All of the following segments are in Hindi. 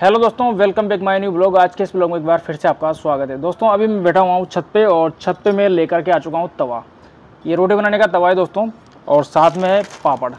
हेलो दोस्तों welcome back my new blog आज के इस ब्लॉग में एक बार फिर से आपका स्वागत है। दोस्तों, अभी मैं बैठा हुआ हूँ छत पे और छत पे मैं लेकर के आ चुका हूँ तवा। ये रोटी बनाने का तवा है दोस्तों, और साथ में है पापड़।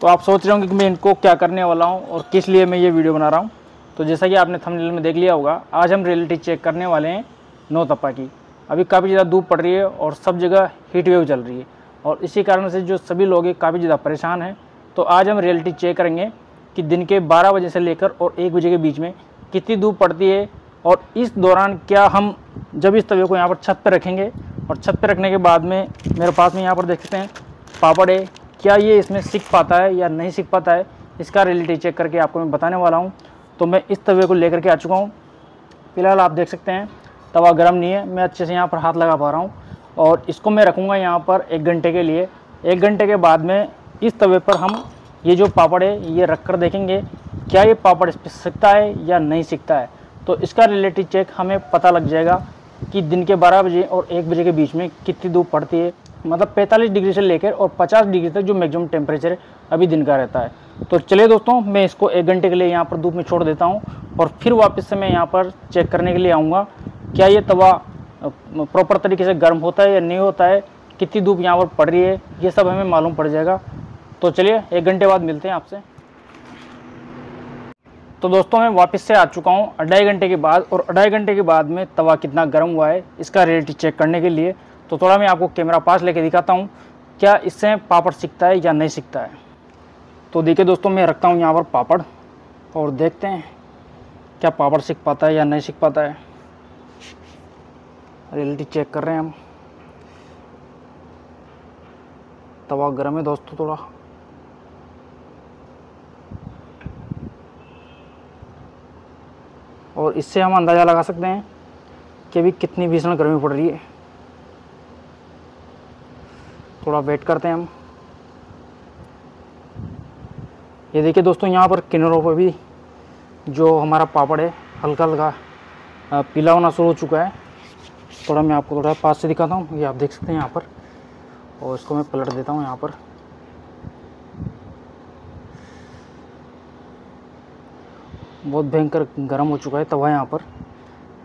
तो आप सोच रहे होंगे कि मैं इनको क्या करने वाला हूँ और किस लिए मैं ये वीडियो बना रहा हूँ। तो जैसा कि आपने थंबनेल में देख लिया होगा, आज हम रियलिटी चेक करने वाले हैं नौ की। अभी काफ़ी ज़्यादा धूप पड़ रही है और सब जगह हीट वेव चल रही है। और इसी कारण से जो सभी लोग काफ़ी ज़्यादा परेशान हैं। तो आज हम रियलिटी चेक करेंगे कि दिन के 12 बजे से लेकर और 1 बजे के बीच में कितनी धूप पड़ती है और इस दौरान क्या हम जब इस तवे को यहाँ पर छत पर रखेंगे और छत पर रखने के बाद में मेरे पास में यहाँ पर देख सकते हैं पापड़ है। क्या ये इसमें सीख पाता है या नहीं सीख पाता है? इसका रियलिटी चेक करके आपको मैं बताने वाला हूँ। तो मैं इस तवे को लेकर के आ चुका हूँ। फ़िलहाल आप देख सकते हैं, तवा गर्म नहीं है। मैं अच्छे से यहाँ पर हाथ लगा पा रहा हूँ और इसको मैं रखूँगा यहाँ पर एक घंटे के लिए। एक घंटे के बाद में इस तवे पर हम ये जो पापड़ है, ये रख कर देखेंगे, क्या ये पापड़ सीखता है या नहीं सीखता है। तो इसका रिलेटिव चेक हमें पता लग जाएगा कि दिन के 12 बजे और 1 बजे के बीच में कितनी धूप पड़ती है। मतलब 45 डिग्री से लेकर और 50 डिग्री तक जो मैक्सिमम टेम्परेचर है अभी दिन का रहता है। तो चलिए दोस्तों, मैं इसको एक घंटे के लिए यहाँ पर धूप में छोड़ देता हूँ और फिर वापस से मैं यहाँ पर चेक करने के लिए आऊँगा, क्या ये तवा प्रॉपर तरीके से गर्म होता है या नहीं होता है, कितनी धूप यहाँ पर पड़ रही है, ये सब हमें मालूम पड़ जाएगा। तो चलिए, एक घंटे बाद मिलते हैं आपसे। तो दोस्तों, मैं वापस से आ चुका हूँ अढ़ाई घंटे के बाद और अढ़ाई घंटे के बाद में तवा कितना गर्म हुआ है, इसका रियलिटी चेक करने के लिए। तो थोड़ा मैं आपको कैमरा पास लेके दिखाता हूँ, क्या इससे पापड़ सीखता है या नहीं सीखता है। तो देखिए दोस्तों, मैं रखता हूँ यहाँ पर पापड़ और देखते हैं क्या पापड़ सीख पाता है या नहीं सीख पाता है। रियलिटी चेक कर रहे हैं हम। तवा गर्म है दोस्तों थोड़ा। और इससे हम अंदाज़ा लगा सकते हैं कि अभी कितनी भीषण गर्मी पड़ रही है। थोड़ा वेट करते हैं हम। ये देखिए दोस्तों, यहाँ पर किनारों पर भी जो हमारा पापड़ है, हल्का हल्का पीला होना शुरू हो चुका है। थोड़ा मैं आपको थोड़ा पास से दिखाता हूँ। ये आप देख सकते हैं यहाँ पर। और इसको मैं पलट देता हूँ यहाँ पर। बहुत भयंकर गर्म हो चुका है तवा यहाँ पर।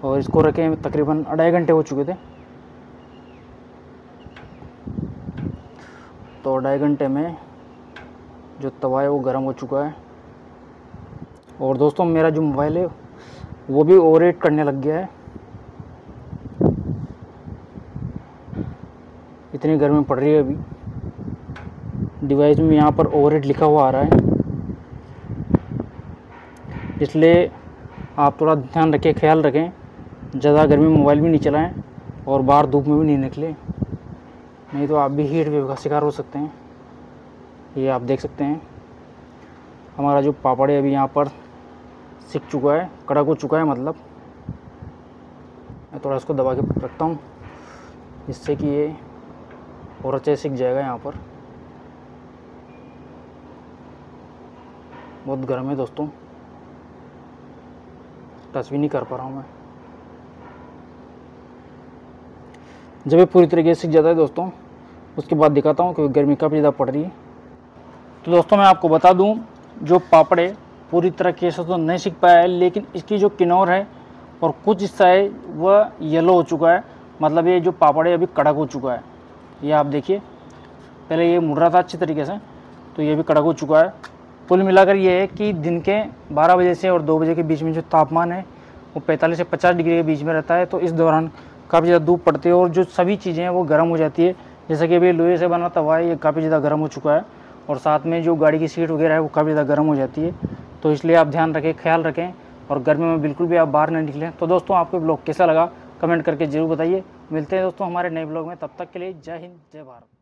और इसको रखे तकरीबन अढ़ाई घंटे हो चुके थे। तो अढ़ाई घंटे में जो तवा है वो गर्म हो चुका है। और दोस्तों, मेरा जो मोबाइल है, वो भी ओवर करने लग गया है। इतनी गर्मी पड़ रही है अभी। डिवाइस में यहाँ पर ओवर लिखा हुआ आ रहा है। इसलिए आप थोड़ा ध्यान रखें, ख्याल रखें। ज़्यादा गर्मी में मोबाइल भी नहीं चलाएँ और बाहर धूप में भी नहीं निकले। नहीं तो आप भी हीट वेव का शिकार हो सकते हैं। ये आप देख सकते हैं। हमारा जो पापड़ है अभी यहाँ पर सीख चुका है, कड़क हो चुका है मतलब। मैं थोड़ा इसको दबा के रखता हूँ जिससे कि ये और अच्छे सीख जाएगा यहाँ पर। बहुत गर्म है दोस्तों। टच भी नहीं कर पा रहा हूँ मैं। जब ये पूरी तरीके से सीख जाता है दोस्तों, उसके बाद दिखाता हूँ क्योंकि गर्मी काफ़ी ज़्यादा पड़ रही है। तो दोस्तों, मैं आपको बता दूँ, जो पापड़े पूरी तरीके से तो नहीं सीख पाया है, लेकिन इसकी जो किनौर है और कुछ हिस्सा है, वह येलो हो चुका है। मतलब ये जो पापड़ अभी कड़क हो चुका है, ये आप देखिए। पहले ये मुड़ रहा था अच्छी तरीके से तो ये भी कड़क हो चुका है। कुल मिलाकर ये है कि दिन के 12 बजे से और 2 बजे के बीच में जो तापमान है, वो 45 से 50 डिग्री के बीच में रहता है। तो इस दौरान काफ़ी ज़्यादा धूप पड़ती है और जो सभी चीज़ें हैं, वो गर्म हो जाती है। जैसे कि अभी लोहे से बना तवा है, ये काफ़ी ज़्यादा गर्म हो चुका है और साथ में जो गाड़ी की सीट वगैरह है, वो काफ़ी ज़्यादा गर्म हो जाती है। तो इसलिए आप ध्यान रखें, ख्याल रखें और गर्मी में बिल्कुल भी आप बाहर नहीं निकलें। तो दोस्तों, आपको ब्लॉग कैसा लगा? कमेंट करके ज़रूर बताइए। मिलते हैं दोस्तों हमारे नए ब्लॉग में। तब तक के लिए जय हिंद, जय भारत।